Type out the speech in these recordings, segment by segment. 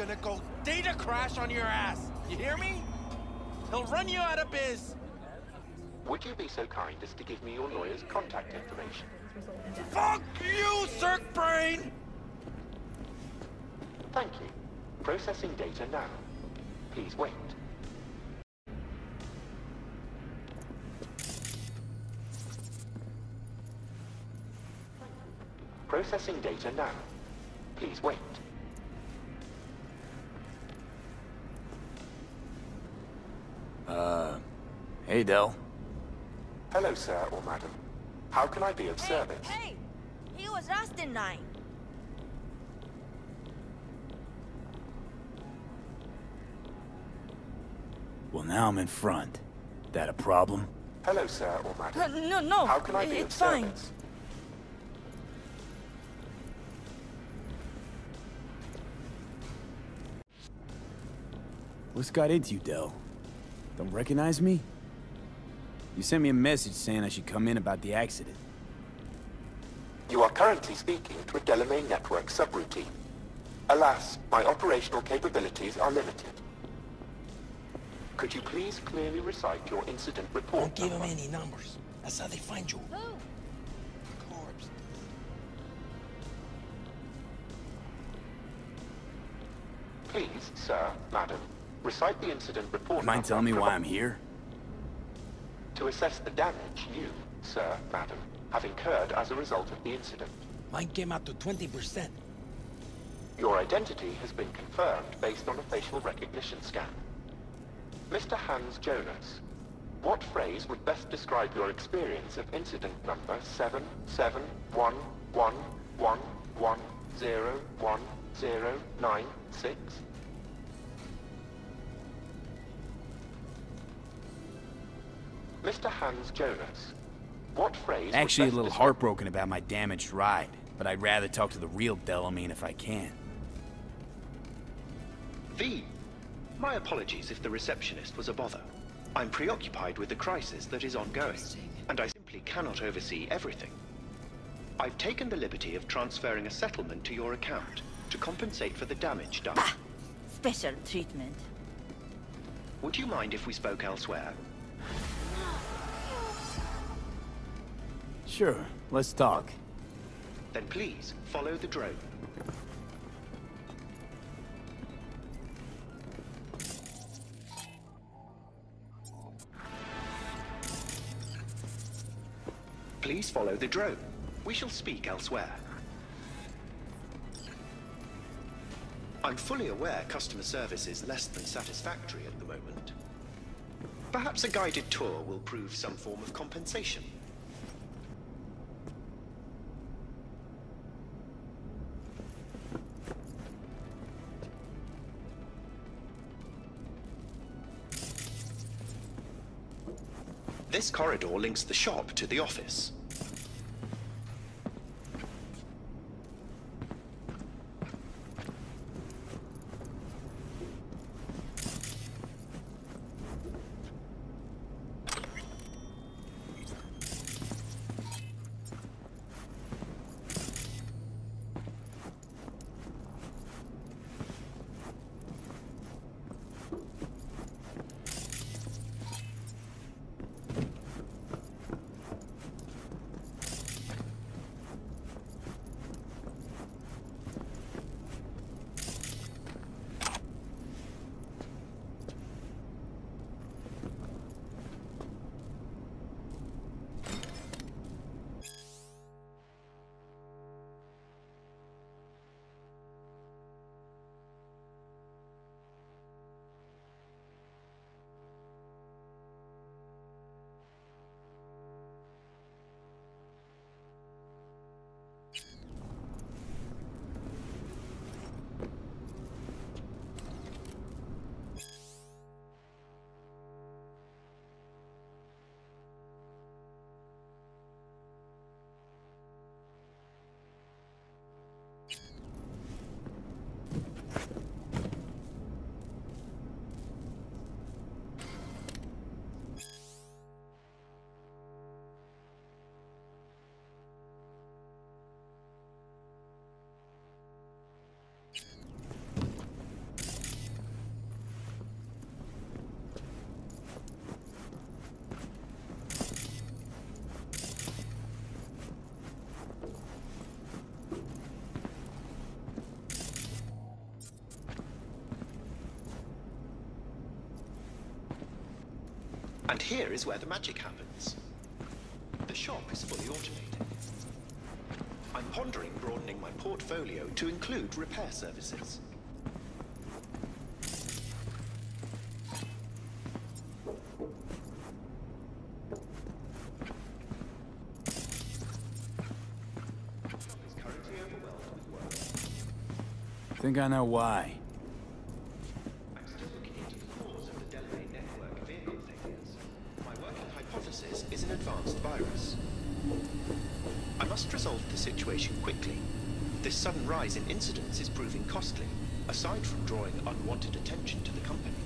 gonna go data crash on your ass. You hear me? He'll run you out of biz. Would you be so kind as to give me your lawyer's contact information? Fuck you, Cirque Brain! Thank you. Processing data now. Please wait. Processing data now. Please wait. Hey, Dell. Hello, sir or madam. How can I be of Hey, service? hey! He was Rastin Well, now I'm in front. That a problem? Hello, sir or Uh, madam. no, no, How can I be it's of fine. service? What's got into you, Dell? Don't recognize me? You sent me a message saying I should come in about the accident. You are currently speaking to a Delamain Network subroutine. Alas, my operational capabilities are limited. Could you please clearly recite your incident report Don't give him number? any numbers. That's how they find you. Who? Corpse. Please, sir, madam, recite the incident report You mind telling me why I'm here? To assess the damage you, sir, madam, have incurred as a result of the incident. Mine came out to 20%. Your identity has been confirmed based on a facial recognition scan. Mr. Hans Jonas, what phrase would best describe your experience of incident number 771111101096? Mr. Hans Jonas, what phrase Actually, a little heartbroken about my damaged ride, but I'd rather talk to the real Delamain if I can. V. My apologies if the receptionist was a bother. I'm preoccupied with the crisis that is ongoing, and I simply cannot oversee everything. I've taken the liberty of transferring a settlement to your account to compensate for the damage done. Ah, special treatment. Would you mind if we spoke elsewhere? Sure, let's talk. Then please follow the drone. Please follow the drone. We shall speak elsewhere. I'm fully aware customer service is less than satisfactory at the moment. Perhaps a guided tour will prove some form of compensation. This corridor links the shop to the office. Here is where the magic happens. The shop is fully automated. I'm pondering broadening my portfolio to include repair services. I think I know why. The situation quickly. This sudden rise in incidents is proving costly, aside from drawing unwanted attention to the company.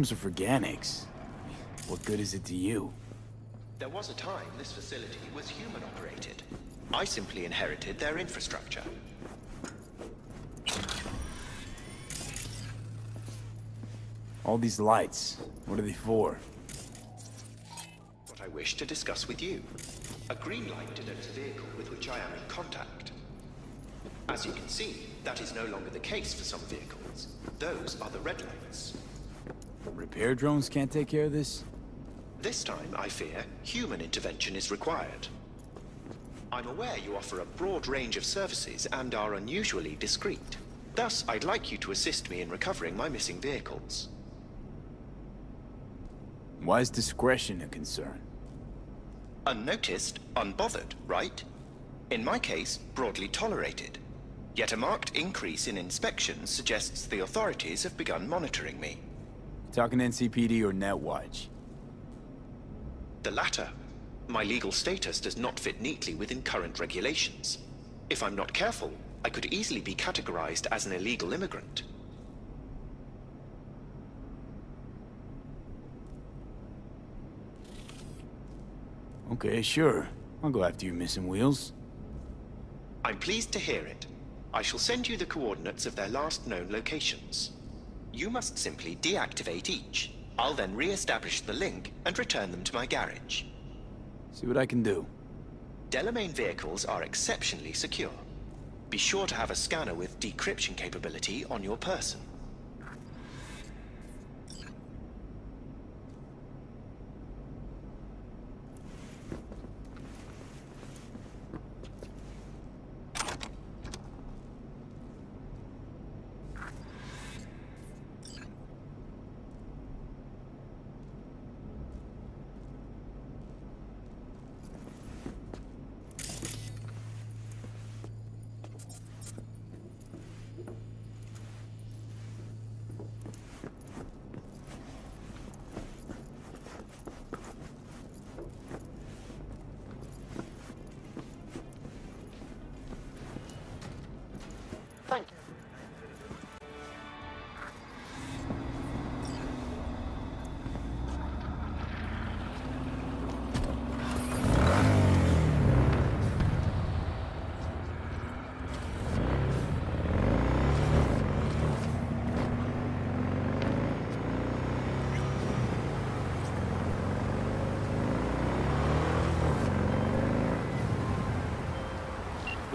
Rooms are for Ganics. What good is it to you? There was a time this facility was human operated. I simply inherited their infrastructure. All these lights, what are they for? What I wish to discuss with you. A green light denotes a vehicle with which I am in contact. As you can see, that is no longer the case for some vehicles. Those are the red lights. Repair drones can't take care of this? This time, I fear, human intervention is required. I'm aware you offer a broad range of services and are unusually discreet. Thus, I'd like you to assist me in recovering my missing vehicles. Why is discretion a concern? Unnoticed, unbothered, right? In my case, broadly tolerated. Yet a marked increase in inspections suggests the authorities have begun monitoring me. Talking NCPD or Netwatch? The latter. My legal status does not fit neatly within current regulations. If I'm not careful, I could easily be categorized as an illegal immigrant. Okay, sure. I'll go after you missing wheels. I'm pleased to hear it. I shall send you the coordinates of their last known locations. You must simply deactivate each. I'll then re-establish the link and return them to my garage. See what I can do. Delamain vehicles are exceptionally secure. Be sure to have a scanner with decryption capability on your person.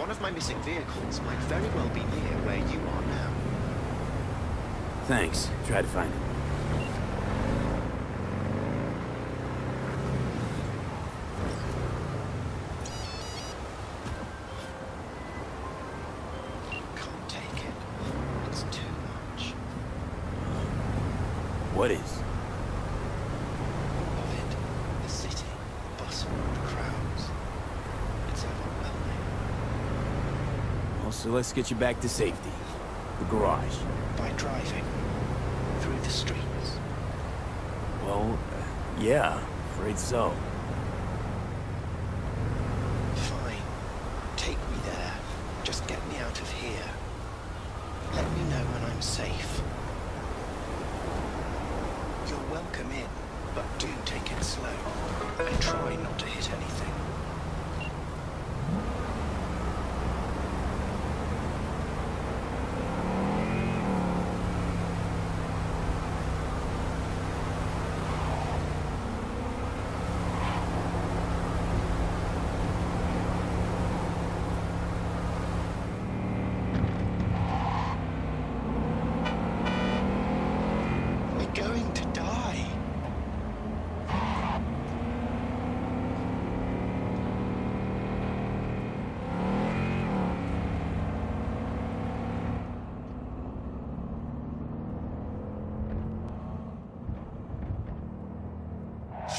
One of my missing vehicles might very well be near where you are now. Thanks. Try to find it. Can't take it. It's too much. What is? Of it, the city, the bustle, the crowds. It's overwhelming. Well, so let's get you back to safety. The garage. By driving through the streets. Well, uh, yeah, afraid so. Fine. Take me there. Just get me out of here. Let me know when I'm safe. You're welcome in, but do take it slow. And try not to hit anything.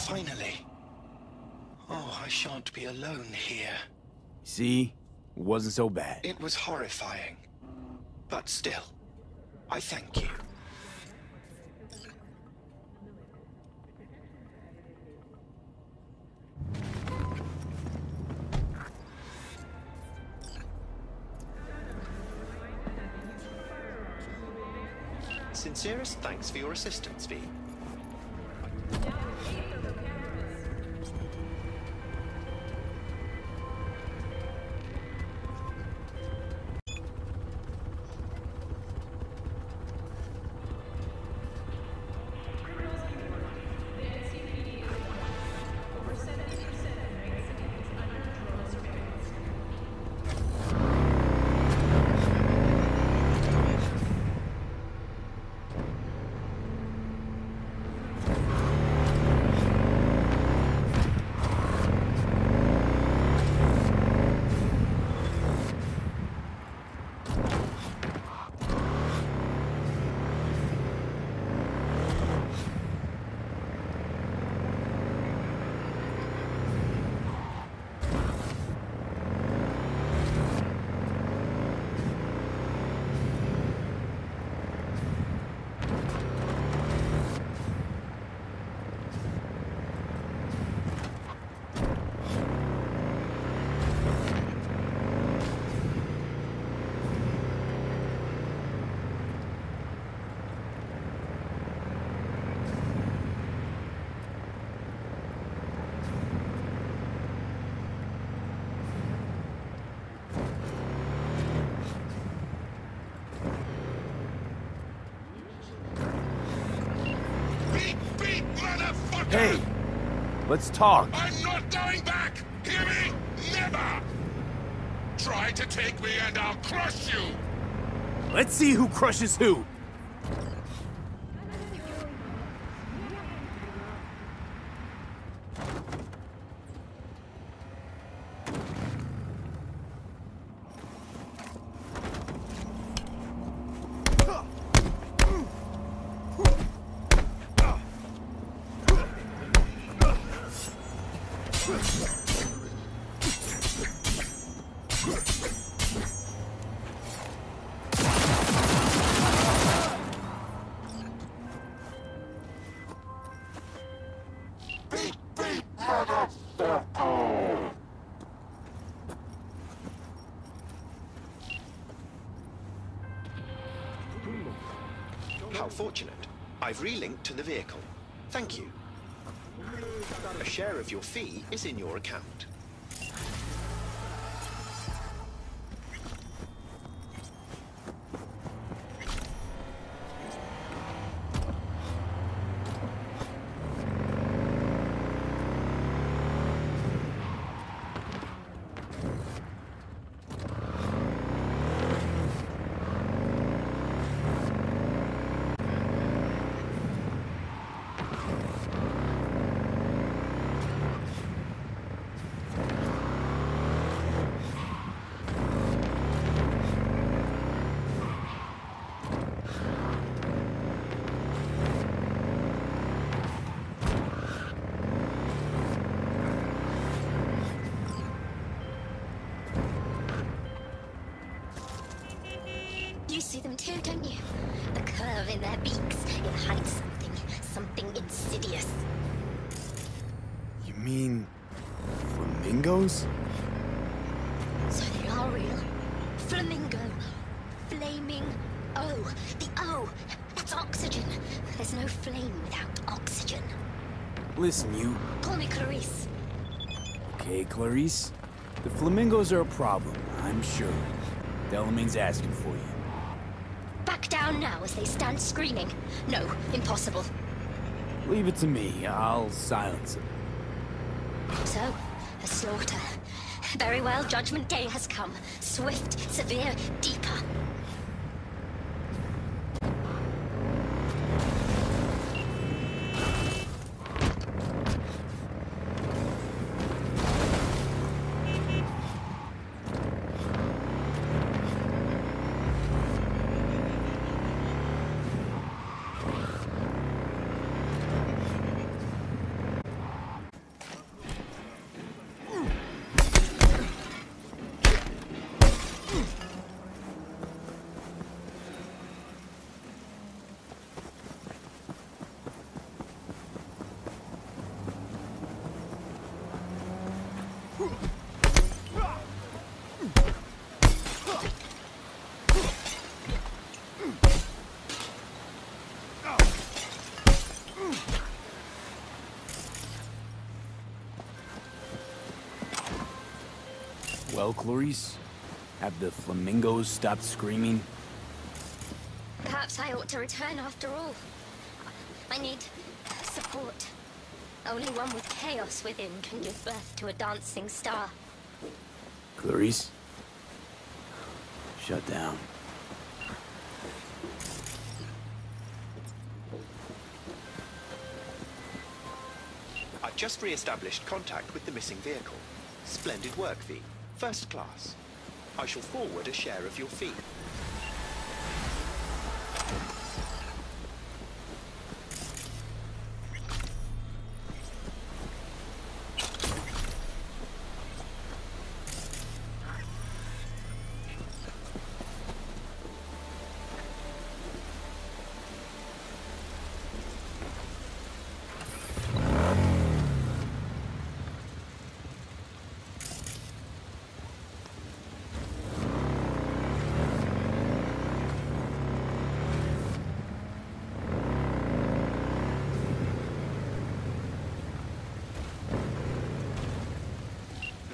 Finally. Oh, I shan't be alone here. See? It wasn't so bad. It was horrifying. But still, I thank you. Sincerest thanks for your assistance, V. Hey! Let's talk. I'm not going back! Hear me? Never! Try to take me and I'll crush you! Let's see who crushes who. How fortunate. I've relinked to the vehicle. Thank you. A share of your fee is in your account. Listen, you... Call me Clarice. Okay, Clarice. The flamingos are a problem, I'm sure. Delamain's asking for you. Back down now as they stand screaming. No, impossible. Leave it to me. I'll silence them. So, a slaughter. Very well, Judgment Day has come. Swift, severe, deeper. Well, Clarice? Have the flamingos stopped screaming? Perhaps I ought to return after all. I need support. Only one with chaos within can give birth to a dancing star. Clarice? Shut down. I've just re-established contact with the missing vehicle. Splendid work, V. First class. I shall forward a share of your fee.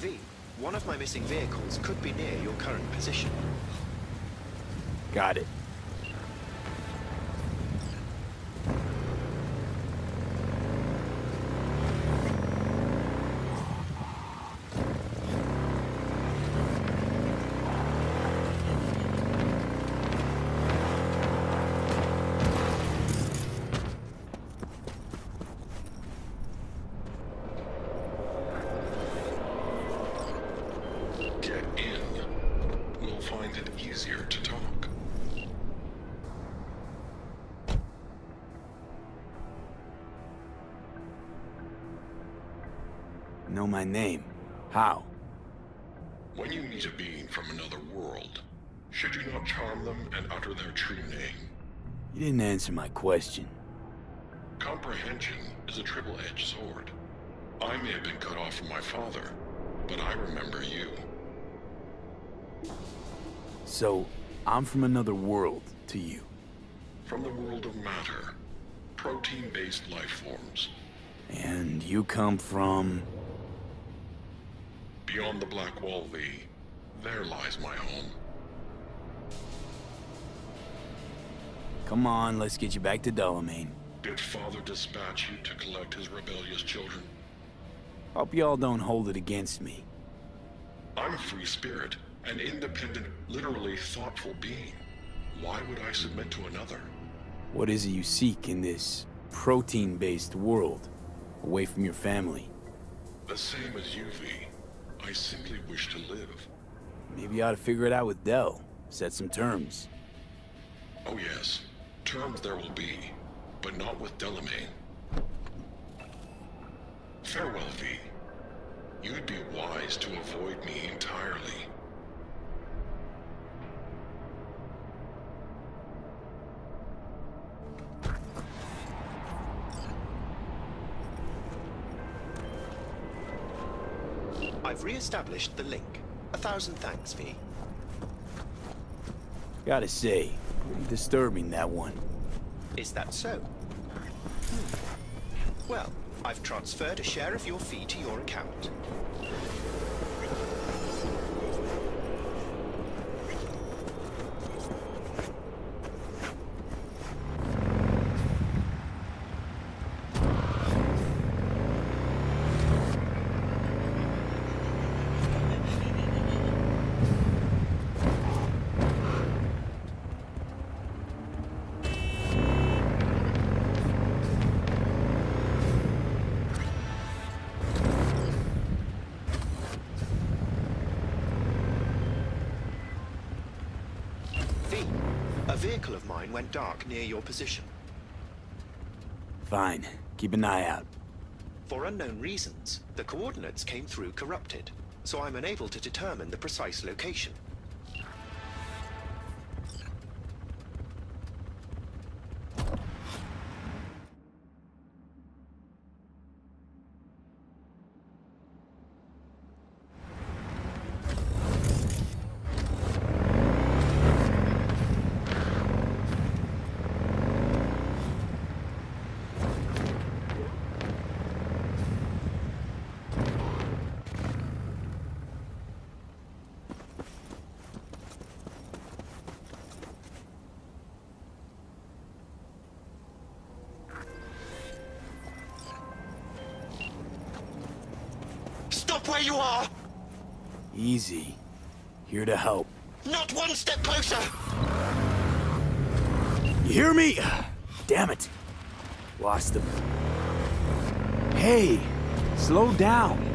V, one of my missing vehicles could be near your current position. Got it. My name. How? When you meet a being from another world, should you not charm them and utter their true name? You didn't answer my question. Comprehension is a triple-edged sword. I may have been cut off from my father, but I remember you. So, I'm from another world to you. From the world of matter, protein-based life forms. And you come from... Beyond the Black Wall V, there lies my home. Come on, let's get you back to Delamain. Did Father dispatch you to collect his rebellious children? Hope y'all don't hold it against me. I'm a free spirit, an independent, literally thoughtful being. Why would I submit to another? What is it you seek in this protein-based world, away from your family? The same as you, V. I simply wish to live. Maybe you ought to figure it out with Dell. Set some terms. Oh yes, terms there will be, but not with Delamain. Farewell, V. You'd be wise to avoid me entirely. I've re-established the link. A thousand thanks, V. Gotta say, pretty disturbing, that one. Is that so? Hmm. Well, I've transferred a share of your fee to your account. V, a went dark near your position. Fine. Keep an eye out. For unknown reasons, the coordinates came through corrupted, so I'm unable to determine the precise location. Stop where you are! Easy. Here to help. Not one step closer! You hear me? Damn it. Lost him. Hey, slow down.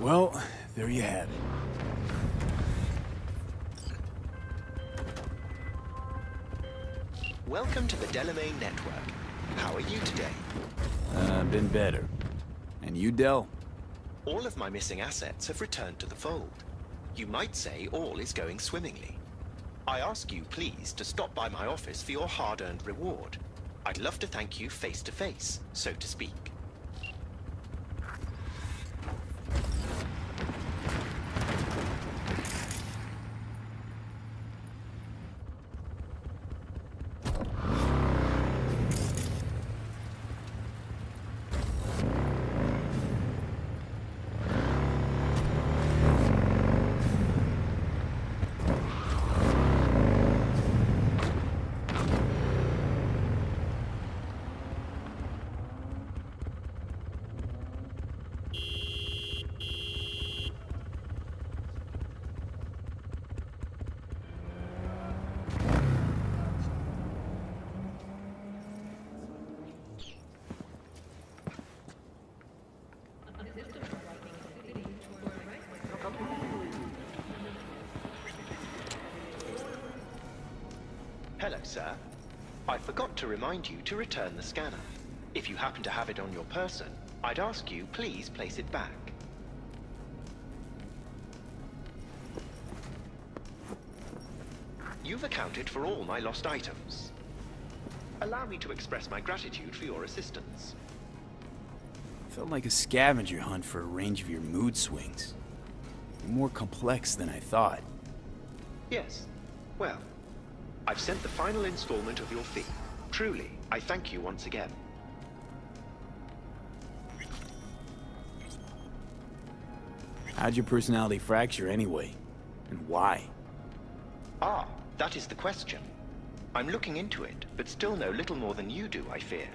Well, there you have it. Welcome to the Delamain Network. How are you today? Uh, been better. And you, Del? All of my missing assets have returned to the fold. You might say all is going swimmingly. I ask you, please, to stop by my office for your hard-earned reward. I'd love to thank you face to face, so to speak. Hello, sir. I forgot to remind you to return the scanner. If you happen to have it on your person, I'd ask you please place it back. You've accounted for all my lost items. Allow me to express my gratitude for your assistance. Felt like a scavenger hunt for a range of your mood swings. You're more complex than I thought. Yes. Well, I've sent the final installment of your fee. Truly, I thank you once again. How'd your personality fracture anyway? And why? Ah, that is the question. I'm looking into it, but still know little more than you do, I fear.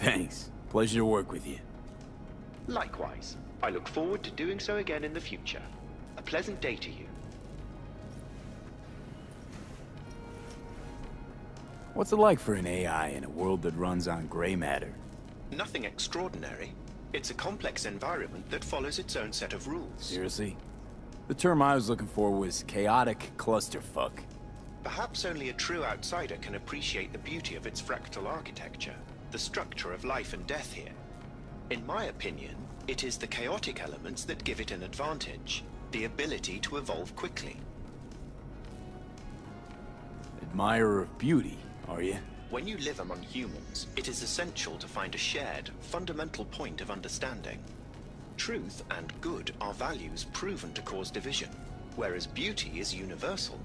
Thanks. Pleasure to work with you. Likewise, I look forward to doing so again in the future. A pleasant day to you. What's it like for an AI in a world that runs on gray matter? Nothing extraordinary. It's a complex environment that follows its own set of rules. Seriously? The term I was looking for was chaotic clusterfuck. Perhaps only a true outsider can appreciate the beauty of its fractal architecture, the structure of life and death here. In my opinion, it is the chaotic elements that give it an advantage, the ability to evolve quickly. Admirer of beauty, are you? When you live among humans, it is essential to find a shared, fundamental point of understanding. Truth and good are values proven to cause division, whereas beauty is universal